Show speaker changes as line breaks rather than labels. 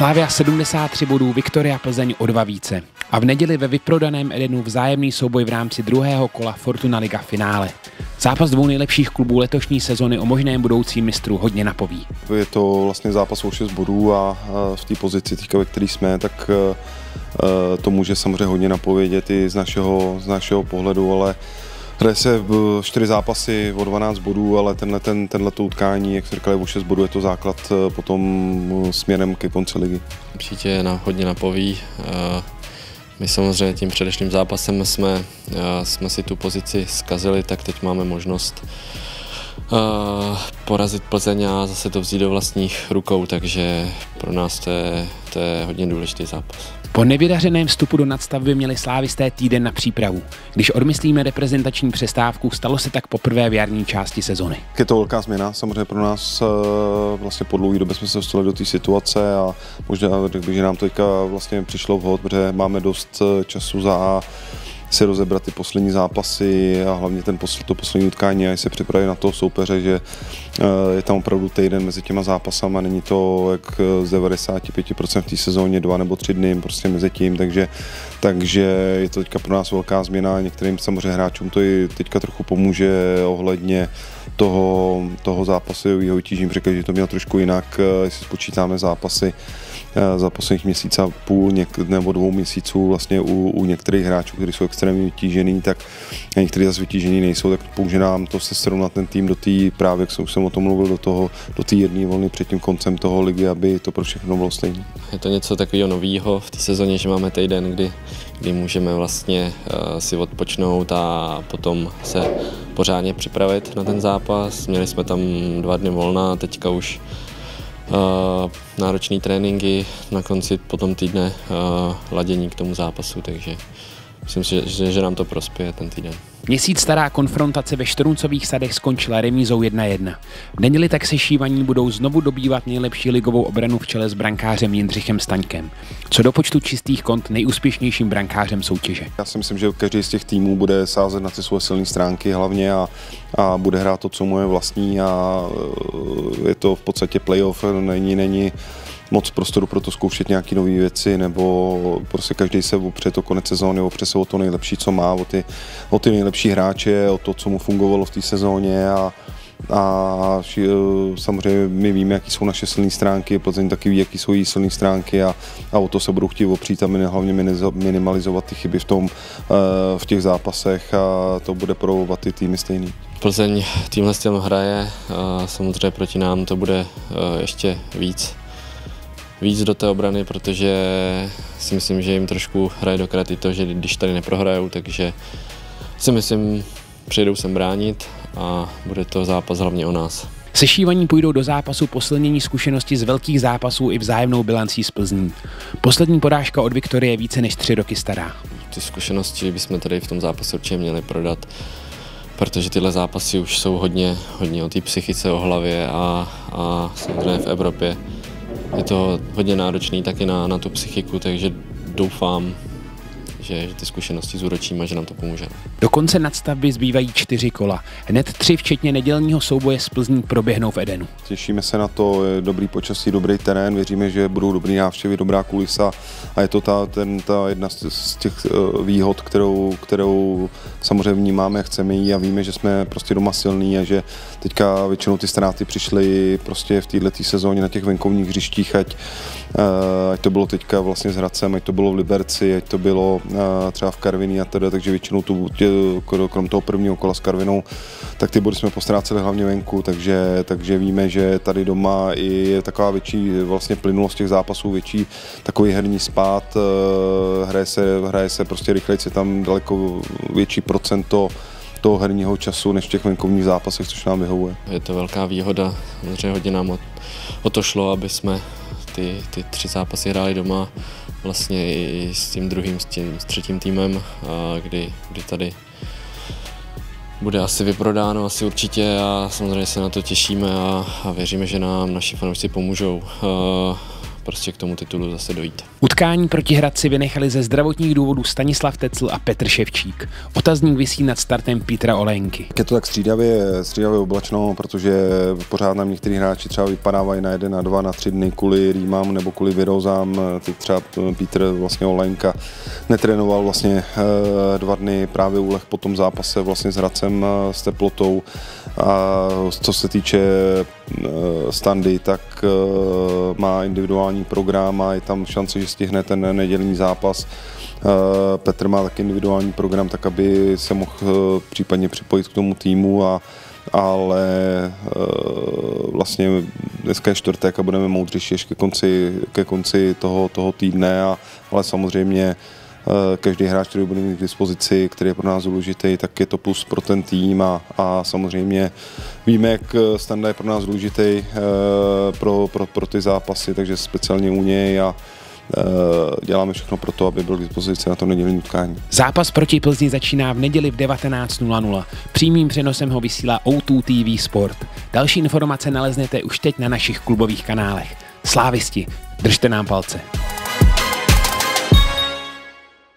Slávia 73 bodů, Viktoria Plzeň o dva více. A v neděli ve vyprodaném Edenu vzájemný souboj v rámci druhého kola Fortuna Liga finále. Zápas dvou nejlepších klubů letošní sezony o možném budoucím mistru hodně napoví.
Je to vlastně zápas o 6 bodů a v té pozici, teďka, ve které jsme, tak e, e, to může samozřejmě hodně napovědět i z našeho, z našeho pohledu, ale Hraje se čtyři zápasy o 12 bodů, ale tenhle, ten, tenhle to utkání, jak jste říkali, o 6 bodů je to základ e, potom směrem ke konci ligy.
Určitě na, hodně napoví. My samozřejmě tím předešlým zápasem jsme, jsme si tu pozici zkazili, tak teď máme možnost porazit Plzeň a zase to vzít do vlastních rukou, takže pro nás to je, to je hodně důležitý zápas.
Po nevydařeném vstupu do nadstavby měli slávisté týden na přípravu. Když odmyslíme reprezentační přestávku, stalo se tak poprvé v jarní části sezony.
Je to velká změna, samozřejmě pro nás eh, vlastně po dlouhé době jsme se dostali do té situace a možná řekl bych, že nám to teďka vlastně přišlo vhod, protože máme dost eh, času za si rozebrat ty poslední zápasy a hlavně ten posl, to poslední utkání a se připravit na toho soupeře, že eh, je tam opravdu týden mezi těma zápasama, není to jak z 95% v té sezóně dva nebo tři dny prostě mezi tím, takže, takže je to teďka pro nás velká změna, některým samozřejmě hráčům to i teďka trochu pomůže ohledně toho, toho zápasového vytížím, řekl, že to měl trošku jinak, eh, jestli spočítáme zápasy Eh, za posledních měsíc a půl něk, nebo dvou měsíců vlastně u, u některých hráčů, kteří jsou extrémně vytížený, tak a někteří zase vytížení nejsou, tak pomůže nám to se srovnat ten tým do té právě, jak jsem o tom mluvil, do toho, do té jedné volny před tím koncem toho ligy, aby to pro všechno bylo stejné.
Je to něco takového nového v té sezóně, že máme týden, kdy, kdy můžeme vlastně uh, si odpočnout a potom se pořádně připravit na ten zápas. Měli jsme tam dva dny volna, teďka už náročné tréninky, na konci potom týdne uh, ladění k tomu zápasu, takže myslím si, že, že nám to prospěje ten týden.
Měsíc stará konfrontace ve Štoruncových sadech skončila remízou 1-1. V neděli tak sešívaní budou znovu dobývat nejlepší ligovou obranu v čele s brankářem Jindřichem Staňkem. Co do počtu čistých kont nejúspěšnějším brankářem soutěže.
Já si myslím, že každý z těch týmů bude sázet na ty svoje silné stránky hlavně a, a bude hrát to, co mu je vlastní a e, je to v podstatě playoff, není, není moc prostoru pro to zkoušet nějaké nové věci, nebo prostě každý se opře to konec sezóny, opře se o to nejlepší, co má, o ty, o ty nejlepší hráče, o to, co mu fungovalo v té sezóně a, a samozřejmě my víme, jaké jsou naše silné stránky, Plzeň taky ví, jaké jsou její silné stránky a, a o to se budou chtít opřít a hlavně minimalizovat ty chyby v, tom, eh, v těch zápasech a to bude pro ty týmy stejný.
Plzeň tímhle styl hraje, samozřejmě proti nám to bude eh, ještě víc víc do té obrany, protože si myslím, že jim trošku hraje do kraty to, že když tady neprohrajou, takže si myslím, přijdou sem bránit a bude to zápas hlavně o nás.
Sešívaní půjdou do zápasu posilnění zkušenosti z velkých zápasů i vzájemnou bilancí z Plzní. Poslední porážka od Viktorie je více než tři roky stará.
Ty zkušenosti bychom tady v tom zápase určitě měli prodat, protože tyhle zápasy už jsou hodně, hodně o té psychice, o hlavě a, a samozřejmě v Evropě je to hodně náročný taky na, na tu psychiku, takže doufám, že, že ty zkušenosti zúročíme, že nám to pomůže.
Do konce nadstavby zbývají čtyři kola. Hned tři, včetně nedělního souboje s Plzní, proběhnou v Edenu.
Těšíme se na to, je dobrý počasí, dobrý terén, věříme, že budou dobrý návštěvy, dobrá kulisa a je to ta, ten, ta jedna z těch eh, výhod, kterou, kterou samozřejmě vnímáme, chceme jí a víme, že jsme prostě doma silní a že teďka většinou ty ztráty přišly prostě v této sezóně na těch venkovních hřištích, ať, eh, ať to bylo teďka vlastně s Hradcem, ať to bylo v Liberci, ať to bylo eh, třeba v Karviní a teda, takže většinou tu, krom toho prvního kola s Karvinou, tak ty body jsme postráceli hlavně venku, takže, takže víme, že tady doma i je taková větší vlastně plynulost těch zápasů, větší takový herní spát, eh, hraje se, hraje se prostě rychleji, je tam daleko větší procento toho herního času než v těch venkovních zápasech, což nám vyhovuje.
Je to velká výhoda, samozřejmě hodně nám o, o to šlo, aby jsme ty, ty tři zápasy hráli doma, vlastně i s tím druhým, s tím s třetím týmem, kdy, kdy tady bude asi vyprodáno, asi určitě a samozřejmě se na to těšíme a, a věříme, že nám naši fanoušci pomůžou. Prostě k tomu titulu zase dojít.
Utkání proti Hradci vynechali ze zdravotních důvodů Stanislav Tecl a Petr Ševčík. Otazník vysí nad startem Petra Olenky.
Je to tak střídavě, střídavě oblačno, protože pořád nám některý hráči třeba vypadávají na jeden, na dva, na tři dny kvůli rýmám nebo kvůli vyrozám. Teď třeba Petr vlastně Olenka netrénoval vlastně eh, dva dny právě úleh po tom zápase vlastně s Hradcem eh, s teplotou. A co se týče eh, standy, tak má individuální program a je tam šance, že stihne ten nedělní zápas. Petr má taky individuální program, tak aby se mohl případně připojit k tomu týmu a ale vlastně dneska je čtvrtek a budeme moudřejší ještě ke konci, ke konci toho, toho týdne, a, ale samozřejmě Eh, každý hráč, který bude mít k dispozici, který je pro nás důležitý, tak je to plus pro ten tým a, a samozřejmě víme, jak eh, Standa je pro nás důležitý eh, pro, pro, pro ty zápasy, takže speciálně u něj a děláme všechno pro to, aby byl k dispozici na to nedělní utkání.
Zápas proti Plzni začíná v neděli v 19.00. Přímým přenosem ho vysílá O2 TV Sport. Další informace naleznete už teď na našich klubových kanálech. Slávisti, držte nám palce.